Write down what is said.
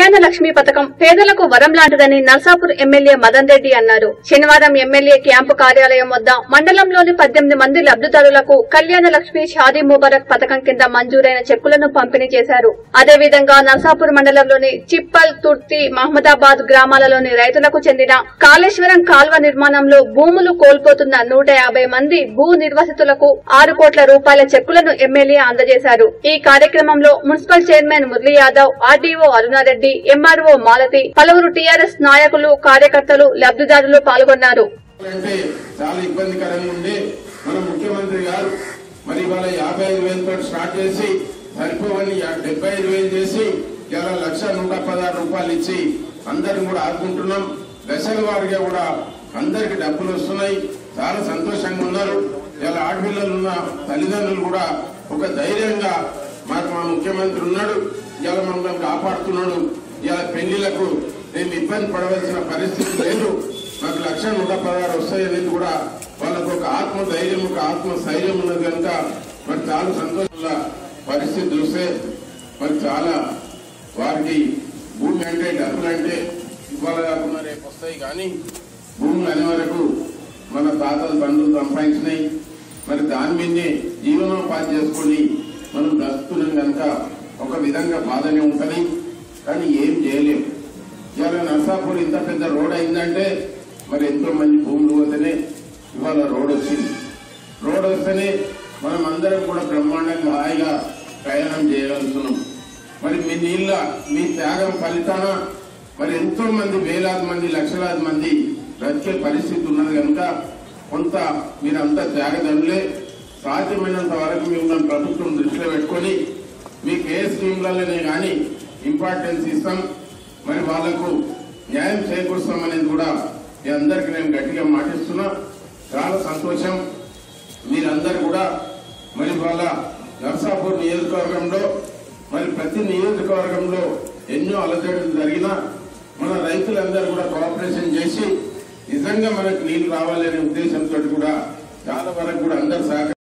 కళ్యాణ లక్ష్మి పథకం పేదలకు వరం లాంటిదని నర్సాపూర్ ఎమ్మెల్యే మదన్ రెడ్డి అన్నారు. శనివారం ఎమ్మెల్యే క్యాంపు కార్యాలయం వద్ద మండలంలోని పద్దెనిమిది మంది లబ్దిదారులకు కళ్యాణ లక్ష్మి షాదీ ముబారక్ పథకం కింద మంజూరైన చెక్కులను పంపిణీ చేశారు. అదేవిధంగా నర్సాపూర్ మండలంలోని చిప్పల్ తుర్తి మహమ్మదాబాద్ గ్రామాలలోని రైతులకు చెందిన కాళేశ్వరం కాల్వ నిర్మాణంలో భూములు కోల్పోతున్న నూట యాభై మంది భూ నిర్వసితులకు ఆరు కోట్ల రూపాయల చెక్కులను ఎమ్మెల్యే అందజేశారు. ఈ కార్యక్రమంలో municipal chairman Murali Yadav RDO Aruna Reddy MRO Malathi పలువురు టీఆర్ఎస్ నాయకులు కార్యకర్తలు లబ్దిదారులు పాల్గొన్నారు. అంటే చాలా ఇబ్బందికరంగా ఉండి మన ముఖ్యమంత్రి గారు మరి ఇవాళ యాభై ఐదు వేలతో స్టార్ట్ చేసి సరిపోవని డెబ్బై ఐదు వేలు చేసి ఇలా లక్ష నూట పదహారు రూపాయలు ఇచ్చి అందరిని కూడా ఆదుకుంటున్నాం. దశల వారిగా కూడా అందరికి డబ్బులు వస్తున్నాయి. చాలా సంతోషంగా ఉన్నారు. ఇలా ఆడపిల్లలు ఉన్న తల్లిదండ్రులు కూడా ఒక ధైర్యంగా మాకు మా ముఖ్యమంత్రి ఉన్నాడు. ఇలా మనం కాపాడుతున్నాడు. ఇలా పెళ్ళిలకు మేము ఇబ్బంది పడవలసిన పరిస్థితి లేదు. మాకు లక్ష నూట పదహారు వస్తాయనేది కూడా వాళ్ళకు ఒక ఆత్మ ధైర్యం ఒక ఆత్మ స్థైర్యం ఉన్నది కనుక మరి చాలా సంతోషంగా పరిస్థితి చూస్తే మరి చాలా వారికి భూమి అంటే డబ్బులు అంటే ఇవాళ కాకుండా రేపు వస్తాయి కానీ భూములు అనే వరకు మన తాతలు బంధువులు సంపాదించినాయి. మరి దాని మీదనే జీవనోపాధి చేసుకొని మనం బ్రతుకున్నాం కనుక ఒక విధంగా బాధనే ఉంటది. కానీ ఏం చేయలేము ఇవాళ నర్సాపూర్ ఇంత పెద్ద రోడ్ అయిందంటే మరి ఎంతో మంది భూములు పోతేనే ఇవాళ రోడ్ వచ్చింది. రోడ్ వస్తేనే మనం అందరం కూడా బ్రహ్మాండంగా హాయిగా ప్రయాణం చేయగలుగుతున్నాం. మరి మీ నీళ్ళ మీ త్యాగం ఫలితాన మరి ఎంతో మంది వేలాది మంది లక్షలాది మంది బ్రతికే పరిస్థితి ఉన్నది కనుక కొంత మీరంతా త్యాగదనులే సాధ్యమైనంత వరకు మిమ్మల్ని ప్రభుత్వం దృష్టిలో పెట్టుకొని మీకు ఏ స్కీమ్లలోనే కానీ ఇంపార్టెన్స్ ఇస్తాం. మరి వాళ్ళకు న్యాయం చేకూరుస్తాం అనేది కూడా మీ అందరికి నేను గట్టిగా మాటిస్తున్నా. చాలా సంతోషం. మీరందరూ కూడా మరి వాళ్ళ నర్సాపూర్ నియోజకవర్గంలో మరి ప్రతి నియోజకవర్గంలో ఎన్నో అలజడులు జరిగినా మన రైతులందరూ కూడా కోఆపరేషన్ చేసి నిజంగా మనకు నీళ్ళు రావాలనే ఉద్దేశంతో కూడా చాలా వరకు కూడా అందరు సహకారం